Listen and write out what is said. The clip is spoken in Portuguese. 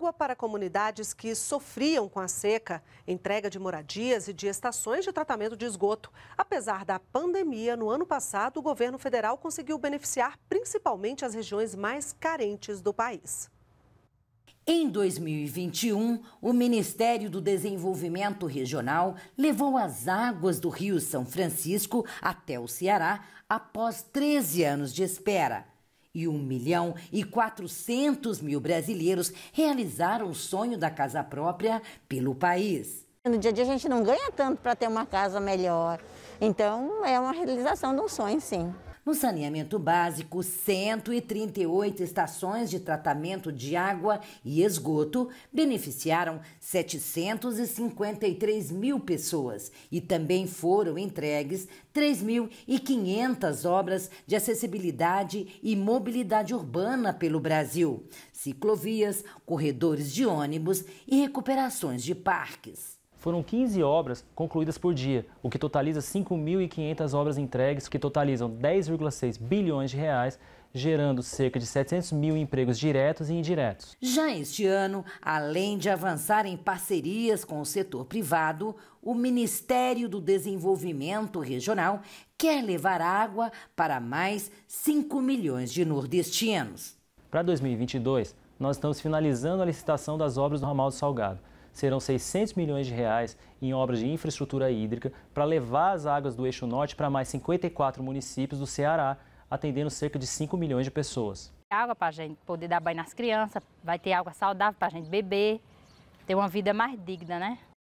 água para comunidades que sofriam com a seca, entrega de moradias e de estações de tratamento de esgoto. Apesar da pandemia, no ano passado, o governo federal conseguiu beneficiar principalmente as regiões mais carentes do país. Em 2021, o Ministério do Desenvolvimento Regional levou as águas do Rio São Francisco até o Ceará após 13 anos de espera. E 1 milhão e 400 mil brasileiros realizaram o sonho da casa própria pelo país. No dia a dia a gente não ganha tanto para ter uma casa melhor. Então é uma realização de um sonho, sim. No saneamento básico, 138 estações de tratamento de água e esgoto beneficiaram 753 mil pessoas e também foram entregues 3.500 obras de acessibilidade e mobilidade urbana pelo Brasil, ciclovias, corredores de ônibus e recuperações de parques. Foram 15 obras concluídas por dia, o que totaliza 5.500 obras entregues, que totalizam 10,6 bilhões de reais, gerando cerca de 700 mil empregos diretos e indiretos. Já este ano, além de avançar em parcerias com o setor privado, o Ministério do Desenvolvimento Regional quer levar água para mais 5 milhões de nordestinos. Para 2022, nós estamos finalizando a licitação das obras do ramal do Salgado serão 600 milhões de reais em obras de infraestrutura hídrica para levar as águas do eixo norte para mais 54 municípios do Ceará, atendendo cerca de 5 milhões de pessoas. Água para a gente poder dar banho nas crianças, vai ter água saudável para a gente beber, ter uma vida mais digna, né?